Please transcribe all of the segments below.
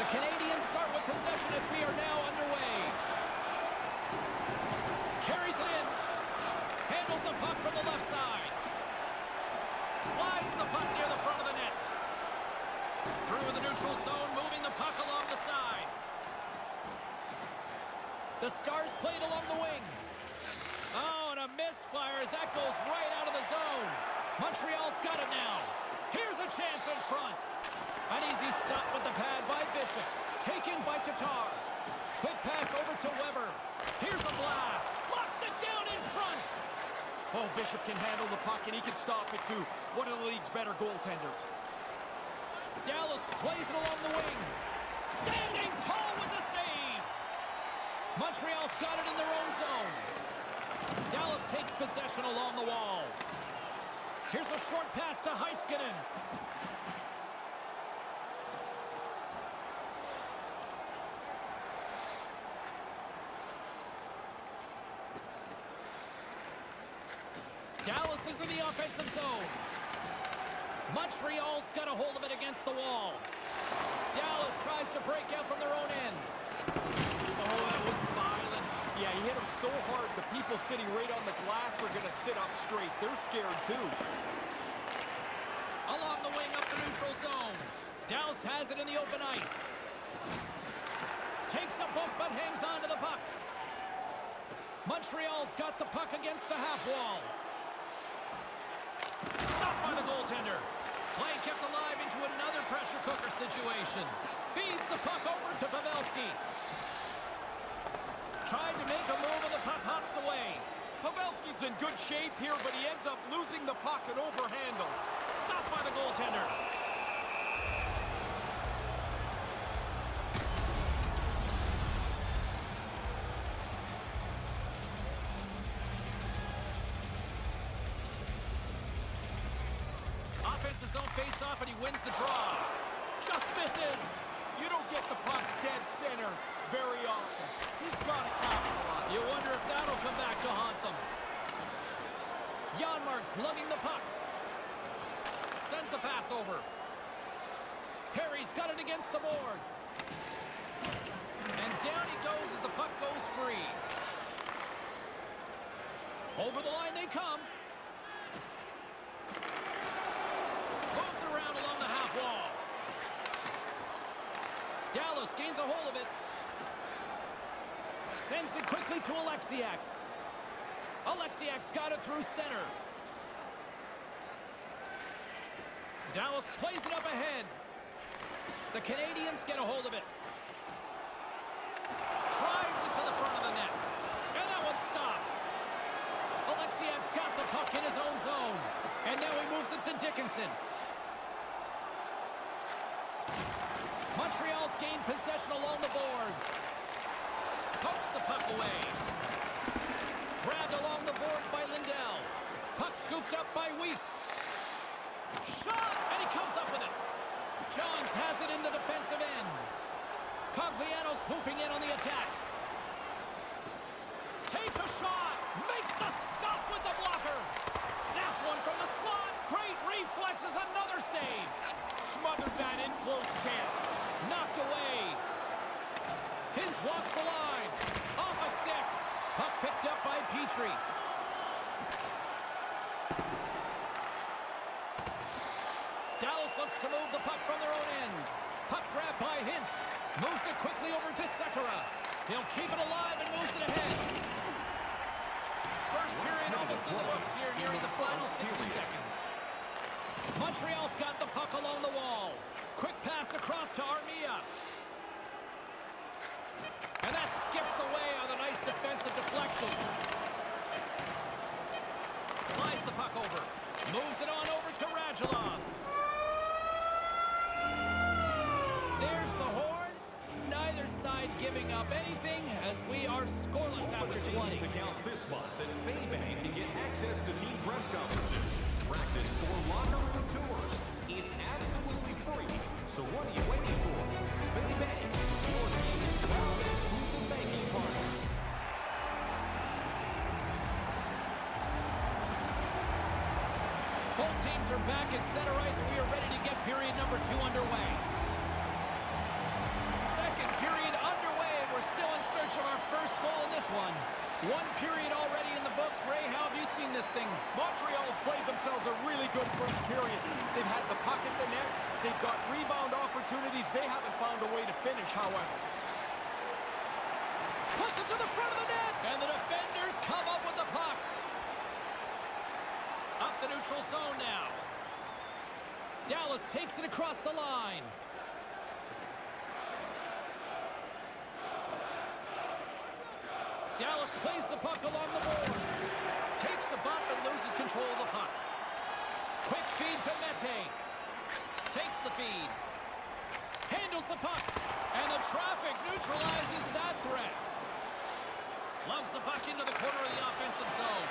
The Canadiens start with possession as we are now underway. Carries it in. Handles the puck from the left side. Slides the puck near the front of the net. Through the neutral zone, moving the puck along the side. The Stars played along the wing. Oh, and a misfire as that goes right out of the zone. Montreal's got it now. Here's a chance in front. An easy stop with the pad by Bishop. Taken by Tatar. Quick pass over to Weber. Here's a blast. Locks it down in front. Oh, Bishop can handle the puck, and he can stop it, too. One of the league's better goaltenders. Dallas plays it along the wing. Standing tall with the save. Montreal's got it in their own zone. Dallas takes possession along the wall. Here's a short pass to Heiskanen. Dallas is in the offensive zone. Montreal's got a hold of it against the wall. Dallas tries to break out from their own end. Oh, that was violent. Yeah, he hit him so hard, the people sitting right on the glass are going to sit up straight. They're scared, too. Along the wing up the neutral zone. Dallas has it in the open ice. Takes a bump but hangs on to the puck. Montreal's got the puck against the half wall. By the goaltender. Play kept alive into another pressure cooker situation. Feeds the puck over to Pavelski. Tried to make a move and the puck hops away. Pavelski's in good shape here, but he ends up losing the puck and overhandle. Stopped by the goaltender. Offensive own face-off, and he wins the draw. Just misses. You don't get the puck dead center very often. He's got to capitalize. You wonder if that'll come back to haunt them. Janmark's lugging the puck. Sends the pass over. Perry's got it against the boards. And down he goes as the puck goes free. Over the line they come. Moves around along the half wall. Dallas gains a hold of it. Sends it quickly to Oleksiak. Oleksiak's got it through center. Dallas plays it up ahead. The Canadiens get a hold of it. Drives it to the front of the net. And that one's stopped. Oleksiak's got the puck in his own zone. And now he moves it to Dickinson. Montreal's gained possession along the boards. Pokes the puck away. Grabbed along the boards by Lindell. Puck scooped up by Weise. Shot! And he comes up with it. Johns has it in the defensive end. Cogliano's swooping in on the attack. Takes a shot. Makes the stop with the blocker. Snaps one from the slot. Great reflexes. Another save. Smothered that in close chance. Knocked away. Hintz walks the line. Off a stick. Puck picked up by Petry. Dallas looks to move the puck from their own end. Puck grabbed by Hintz. Moves it quickly over to Sekera. He'll keep it alive and moves it ahead. First period almost in the books here, nearing the final 60 seconds. Montreal's got the puck along the wall. Quick pass across to Armia. And that skips away on a nice defensive deflection. Slides the puck over. Moves it on over to Radulov. There's the horn. Neither side giving up anything as we are scoreless 20. account this month that Faybank get access to team press conferences, practice, or locker room tours. It's absolutely free. So what are you waiting for? Faybank, your team's banking partner. Both teams are back at center ice. We are ready to get period number two underway. One period already in the books. Ray, how have you seen this thing? Montreal played themselves a really good first period. They've had the pocket, the net. They've got rebound opportunities. They haven't found a way to finish, however. Puts it to the front of the net. And the defenders come up with the puck. Up the neutral zone now. Dallas takes it across the line. Dallas plays the puck along the boards. Takes a bump and loses control of the puck. Quick feed to Mete. Takes the feed. Handles the puck. And the traffic neutralizes that threat. Loves the puck into the corner of the offensive zone.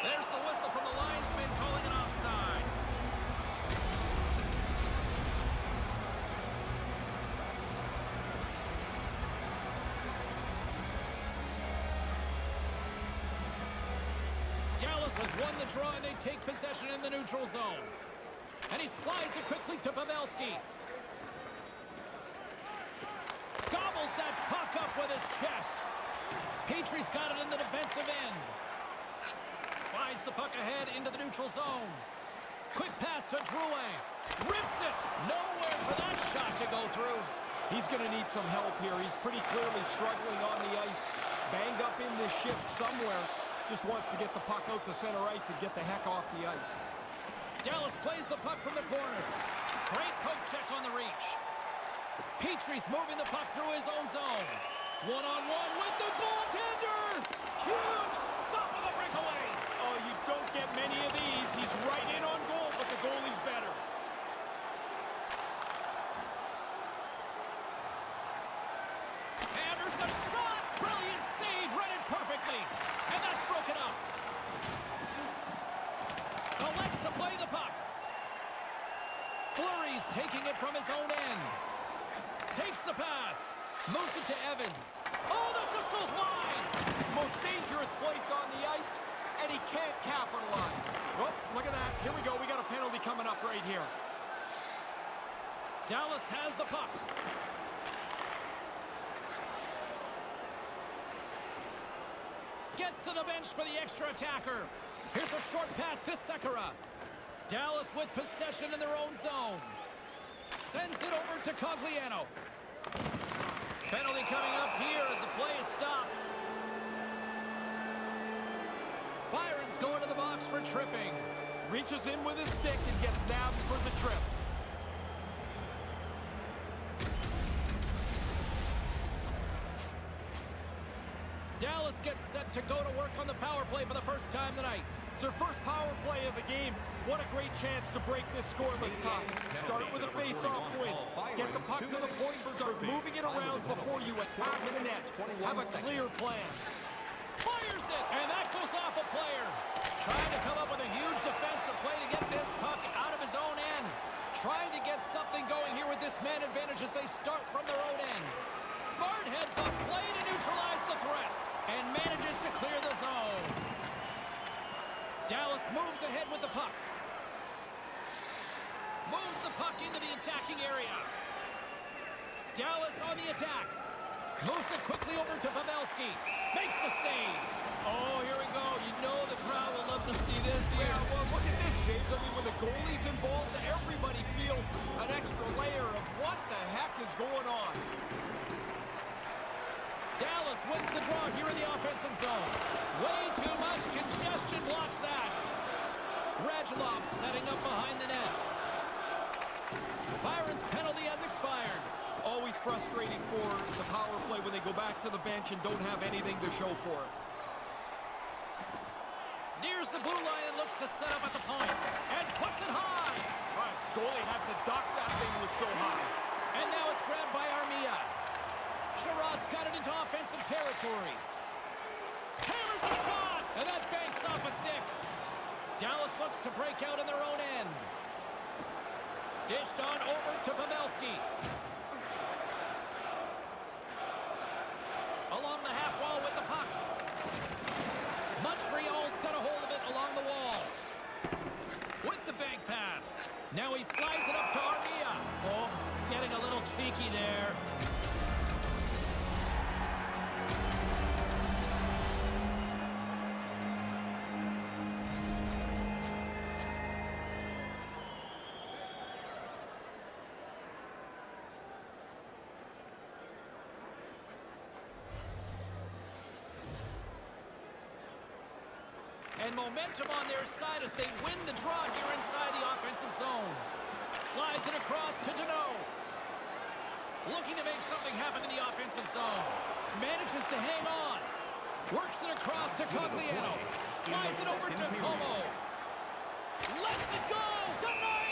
There's the whistle from the linesman calling it offside. Won the draw and they take possession in the neutral zone. And he slides it quickly to Pavelski. Gobbles that puck up with his chest. Petry's got it in the defensive end. Slides the puck ahead into the neutral zone. Quick pass to Drouin. Rips it. Nowhere for that shot to go through. He's going to need some help here. He's pretty clearly struggling on the ice. Banged up in this shift somewhere. Just wants to get the puck out to center ice and get the heck off the ice. Dallas plays the puck from the corner. Great poke check on the reach. Petry's moving the puck through his own zone. One-on-one -on -one with the goaltender. Huge stop of the breakaway. Oh, you don't get many of these. He's right in on goal, but the goalie's better. And there's a shot. Brilliant save. Read it perfectly. And that's broken up. Elects to play the puck. Fleury's taking it from his own end. Takes the pass. Moves it to Evans. Oh, that just goes wide. Most dangerous place on the ice, and he can't capitalize. Oh, look at that. Here we go. We got a penalty coming up right here. Dallas has the puck. Gets to the bench for the extra attacker. Here's a short pass to Sekera. Dallas with possession in their own zone. Sends it over to Cogliano. Penalty coming up here as the play is stopped. Byron's going to the box for tripping. Reaches in with his stick and gets nabbed for the trip. Dallas gets set to go to work on the power play for the first time tonight. It's their first power play of the game. What a great chance to break this scoreless tie. Start with a face-off win. Get the puck to the point, start moving it around before you attack the net. Have a clear plan. Fires it, and that goes off a player. Trying to come up with a huge defensive play to get this puck out of his own end. Trying to get something going here with this man advantage as they start from their own end. Smart heads up play to neutralize the threat and manages to clear the zone. Dallas moves ahead with the puck. Moves the puck into the attacking area. Dallas on the attack. Moves it quickly over to Pavelski. Makes the save. Oh, here we go. You know the crowd will love to see this here. Yeah, well, look at this, James. I mean, when the goalie's involved, everybody feels an extra layer of what the heck is going on. Dallas wins the draw here in the offensive zone. Way too much congestion blocks that. Radulov setting up behind the net. Byron's penalty has expired. Always frustrating for the power play when they go back to the bench and don't have anything to show for it. Nears the blue line and looks to set up at the point. And puts it high. Right, goalie had to duck that thing was so high. And now it's grabbed by Armia. Sherrod's got it into offensive territory. Hammers a shot, and that banks off a stick. Dallas looks to break out in their own end. Dished on over to Pavelski. And momentum on their side as they win the draw here inside the offensive zone. Slides it across to Dano. Looking to make something happen in the offensive zone. Manages to hang on. Works it across to Cogliano. Slides it over to Comeau. Lets it go. Denies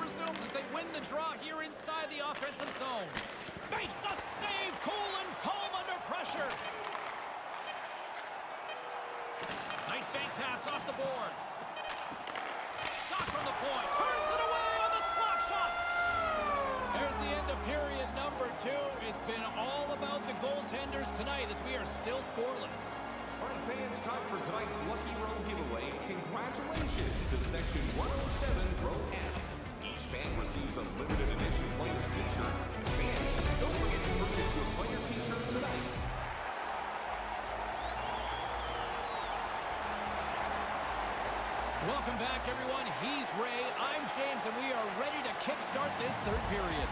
resumes as they win the draw here inside the offensive zone. Makes a save. Cool and calm under pressure. Nice bank pass off the boards. Shot from the point. Turns it away on the slap shot. There's the end of period number two. It's been all about the goaltenders tonight as we are still scoreless. All right, fans, time for tonight's Lucky Row giveaway. Congratulations to Section 107 Row S. Fan receives a limited edition player's t-shirt. Don't forget to purchase your player t-shirt tonight. Welcome back, everyone. He's Ray. I'm James, and we are ready to kickstart this third period.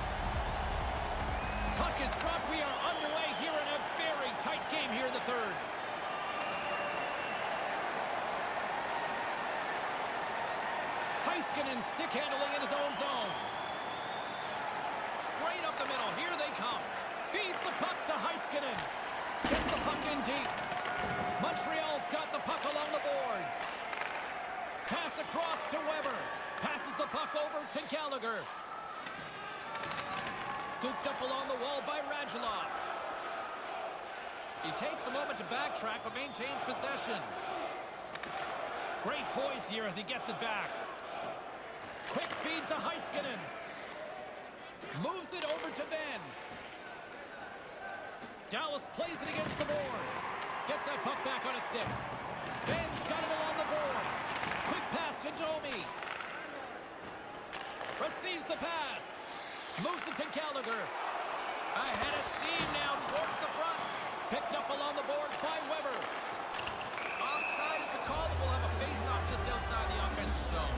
Puck is dropped. We are underway here in a very tight game here in the third. Heiskanen stick handling in his own zone. Straight up the middle. Here they come. Feeds the puck to Heiskanen. Gets the puck in deep. Montreal's got the puck along the boards. Pass across to Weber. Passes the puck over to Gallagher. Scooped up along the wall by Radulov. He takes a moment to backtrack, but maintains possession. Great poise here as he gets it back. Feed to Heiskanen. Moves it over to Benn. Dallas plays it against the boards. Gets that puck back on a stick. Benn's got it along the boards. Quick pass to Domi. Receives the pass. Moves it to Gallagher. Ahead of steam now towards the front. Picked up along the boards by Weber. Offside is the call that will have a face-off just outside the offensive zone.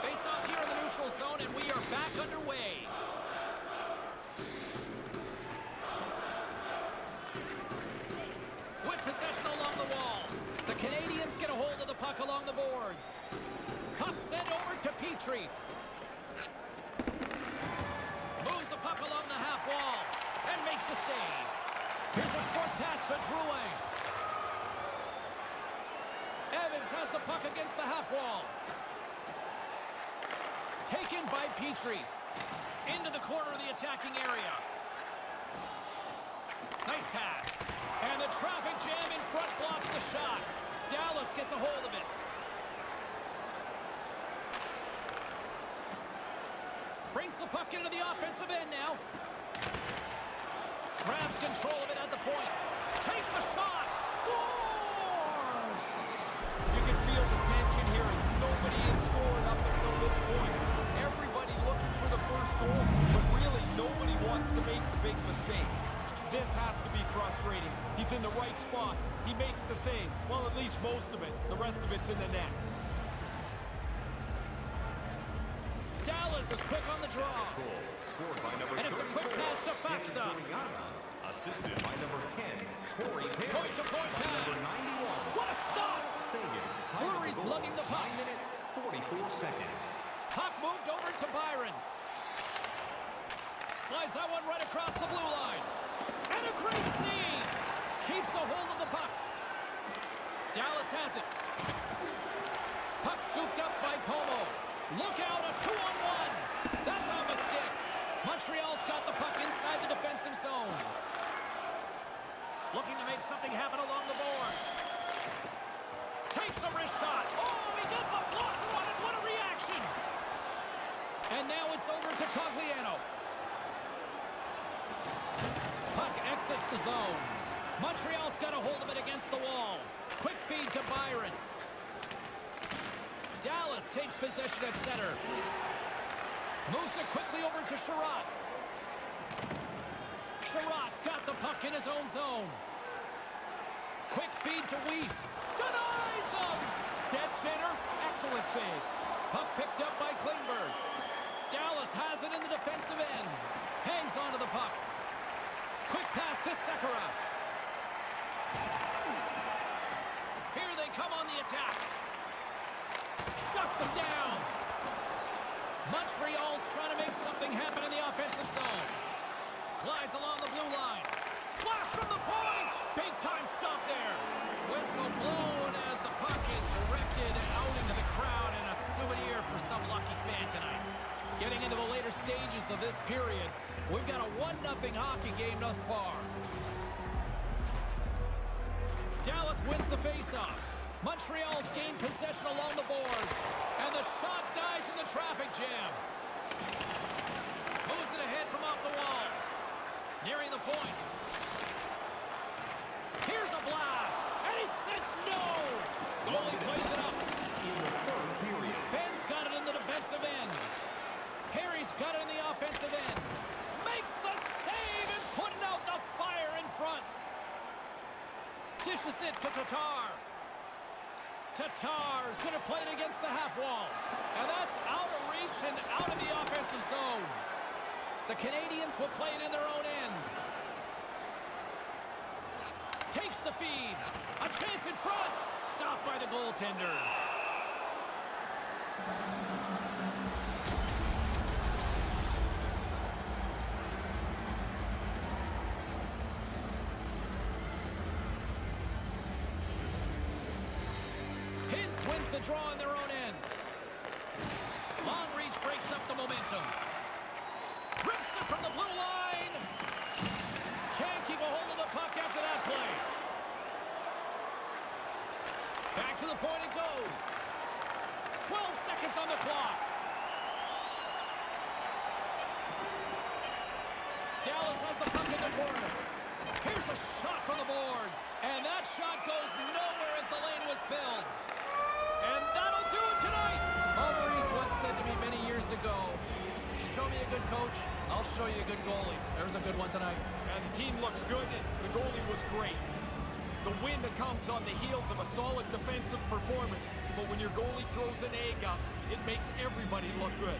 Face-off here in the neutral zone, and we are back underway. With possession along the wall. The Canadiens get a hold of the puck along boards. Puck sent over to Petry. Moves the puck along the half wall and makes the save. Here's a short pass to Drouin. Evans has the puck against the half wall. Taken by Petry. Into the corner of the attacking area. Nice pass. And the traffic jam in front blocks the shot. Dallas gets a hold of it. Brings the puck into the offensive end now. Grabs control of it at the point. Takes a shot. Scores! You can feel the tension here as nobody in scoring up until this point. Everybody looking for the first goal, but really nobody wants to make the big mistake. This has to be frustrating. He's in the right spot. He makes the save. Well, at least most of it. The rest of it's in the net. Dallas is quick on the draw. Goal scored by number And it's a quick pass to Nick assisted by number 10, Corey Perry. Point-to-point pass. What a stop! Fleury's of the goal, lugging the puck. 9 minutes, 44 seconds. Puck moved over to Byron. Slides that one right across the blue line. And a great save. Keeps a hold of the puck. Dallas has it. Puck scooped up by Comeau. Look out, a two-on-one. That's the stick. Montreal's got the puck inside the defensive zone. Looking to make something happen along the boards. Takes a wrist shot. Oh, he gets a block on it. What a reaction. And now it's over to Cogliano. Puck exits the zone. Montreal's got a hold of it against the wall. Quick feed to Byron. Dallas takes possession at center. Moves it quickly over to Sherratt. Sherratt's got the puck in his own zone. Quick feed to Weise. Denies him! Dead center, excellent save. Puck picked up by Klingberg. Dallas has it in the defensive end. Hangs onto the puck. Quick pass to Sekera. Here they come on the attack. Shuts them down. Montreal's trying to make something happen in the offensive zone. Glides along the blue line. Flash from the point! Big time stop there. Whistle blown as the puck is directed out into the crowd and a souvenir for some lucky fan tonight. Getting into the later stages of this period, we've got a 1-0 hockey game thus far. Dallas wins the faceoff. Montreal's gained possession along the boards. And the shot dies in the traffic jam. Moves it ahead from off the wall. Nearing the point. Here's a blast. And he says no. Goalie plays it up. In the third period. Benn's got it in the defensive end. Perry's got it in the offensive end. Makes the save and putting out the fire in front. Dishes it to Tatar. Tatar's going to play it against the half wall. And that's out of reach and out of the offensive zone. The Canadiens will play it in their own end. Takes the feed. A chance in front. Stopped by the goaltender. The draw in their own end. Long reach breaks up the momentum. Rips it from the blue line. Can't keep a hold of the puck after that play. Back to the point it goes. 12 seconds on the clock. Dallas has the puck in the corner. Here's a shot from the boards. And that shot goes nowhere as the lane was filled. Good coach, I'll show you a good goalie. There's a good one tonight. And the team looks good. The goalie was great. The win that comes on the heels of a solid defensive performance. But when your goalie throws an egg up, it makes everybody look good.